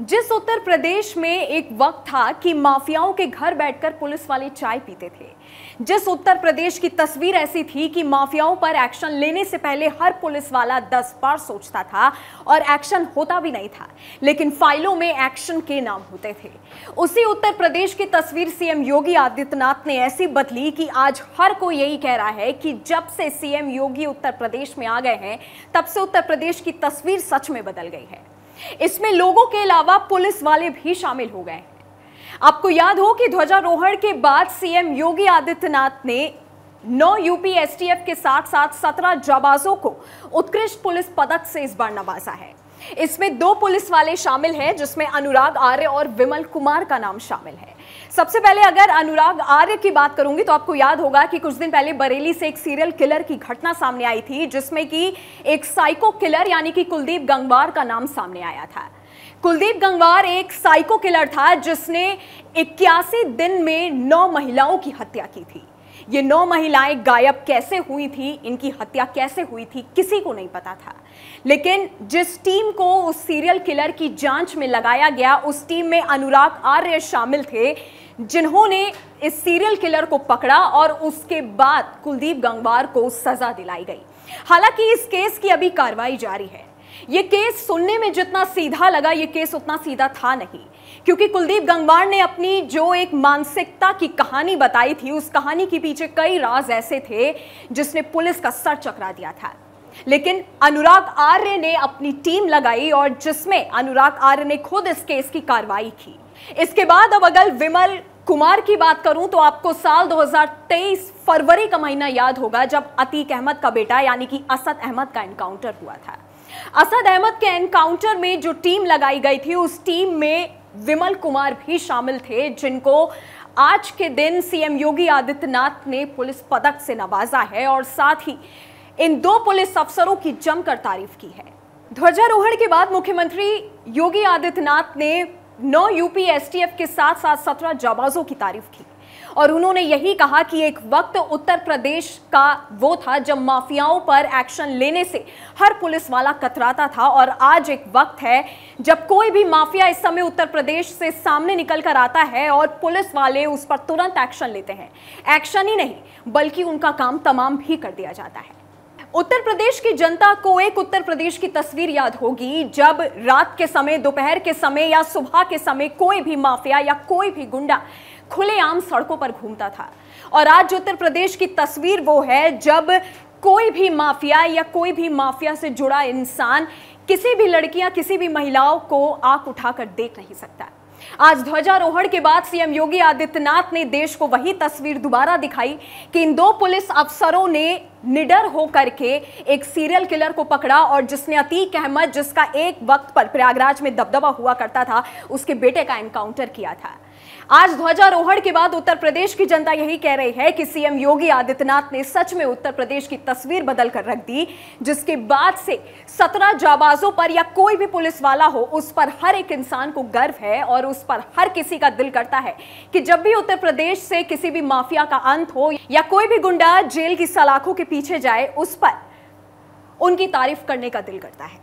जिस उत्तर प्रदेश में एक वक्त था कि माफियाओं के घर बैठकर पुलिस वाले चाय पीते थे। जिस उत्तर प्रदेश की तस्वीर ऐसी थी कि माफियाओं पर एक्शन लेने से पहले हर पुलिस वाला दस बार सोचता था और एक्शन होता भी नहीं था, लेकिन फाइलों में एक्शन के नाम होते थे। उसी उत्तर प्रदेश की तस्वीर सीएम योगी आदित्यनाथ ने ऐसी बदली कि आज हर कोई यही कह रहा है कि जब से सीएम योगी उत्तर प्रदेश में आ गए हैं, तब से उत्तर प्रदेश की तस्वीर सच में बदल गई है। इसमें लोगों के अलावा पुलिस वाले भी शामिल हो गए। आपको याद हो कि ध्वजारोहण के बाद सीएम योगी आदित्यनाथ ने नौ यूपी एसटीएफ के साथ साथ सत्रह जाबाजों को उत्कृष्ट पुलिस पदक से इस बार नवाजा है। इसमें दो पुलिस वाले शामिल हैं, जिसमें अनुराग आर्य और विमल कुमार का नाम शामिल है। सबसे पहले अगर अनुराग आर्य की बात करूँगी तो आपको याद होगा कि कुछ दिन पहले बरेली से एक सीरियल किलर की घटना सामने आई थी, जिसमें कि एक साइको किलर यानी कि कुलदीप गंगवार का नाम सामने आया था। कुलदीप गंगवार एक साइको किलर था, जिसने इक्यासी दिन में नौ महिलाओं की हत्या की थी। ये नौ महिलाएँ गायब कैसे हुई थी? इनकी हत्या कैसे हुई थी? किसी को नहीं पता था। लेकिन जिस टीम को उस सीरियल किलर की जाँच में लगाया गया, उस टीम में अनुराग आर्य शामिल थे, जिन्होंने इस सीरियल किलर को पकड़ा और उसके बाद कुलदीप गंगवार को सजा दिलाई गई। हालाँकि इस केस की अभी कार्रवाई जारी है। ये केस सुनने में जितना सीधा लगा, ये केस उतना सीधा था नहीं। क्योंकि कुलदीप गंगवार ने अपनी जो एक मानसिकता की कहानी बताई थी, उस कहानी के पीछे कई राज ऐसे थे जिसने पुलिस का सर चकरा दिया था। लेकिन अनुराग आर्य ने अपनी टीम लगाई और जिसमें अनुराग आर्य ने खुद इस केस की कार्रवाई की। इसके बाद अब अगर विमल कुमार की बात करूँ तो आपको साल 2023 फरवरी का महीना याद होगा, जब अतीक अहमद का बेटा, यानी कि असद अहमद का एनकाउंटर हुआ था। असद अहमद के एनकाउंटर में जो टीम लगाई गई थी, उस टीम में विमल कुमार भी शामिल थे, जिनको आज के दिन सीएम योगी आदित्यनाथ ने पुलिस पदक से नवाजा है और साथ ही इन दो पुलिस अफसरों की जमकर तारीफ़ की है। ध्वजारोहण के बाद मुख्यमंत्री योगी आदित्यनाथ ने नौ यूपी एसटीएफ के साथ साथ सत्रह जाबाजों की तारीफ़ की। और उन्होंने यही कहा कि एक वक्त उत्तर प्रदेश का वो था जब माफियाओं पर एक्शन लेने से हर पुलिस वाला कतराता था और आज एक वक्त है जब कोई भी माफिया इस समय उत्तर प्रदेश से सामने निकल कर आता है और पुलिस वाले उस पर तुरंत एक्शन लेते हैं। एक्शन ही नहीं, बल्कि उनका काम तमाम भी कर दिया जाता है। उत्तर प्रदेश की जनता को एक उत्तर प्रदेश की तस्वीर याद होगी, जब रात के समय, दोपहर के समय या सुबह के समय कोई भी माफिया या कोई भी गुंडा खुलेआम सड़कों पर घूमता था। और आज उत्तर प्रदेश की तस्वीर वो है, जब कोई भी माफिया या कोई भी माफिया से जुड़ा इंसान किसी भी लड़कियाँ, किसी भी महिलाओं को आँख उठाकर देख नहीं सकता। आज ध्वजारोहण के बाद सीएम योगी आदित्यनाथ ने देश को वही तस्वीर दोबारा दिखाई कि इन दो पुलिस अफसरों ने निडर होकर के एक सीरियल किलर को पकड़ा और जिसने अतीक अहमद, जिसका एक वक्त पर प्रयागराज में दबदबा हुआ करता था, उसके बेटे का एनकाउंटर किया था। आज ध्वजारोहण के बाद उत्तर प्रदेश की जनता यही कह रही है कि सीएम योगी आदित्यनाथ ने सच में उत्तर प्रदेश की तस्वीर बदल कर रख दी, जिसके बाद से सत्रह जाबाजों पर या कोई भी पुलिस वाला हो, उस पर हर एक इंसान को गर्व है और उस पर हर किसी का दिल करता है कि जब भी उत्तर प्रदेश से किसी भी माफिया का अंत हो या कोई भी गुंडा जेल की सलाखों के पीछे जाए, उस पर उनकी तारीफ़ करने का दिल करता है।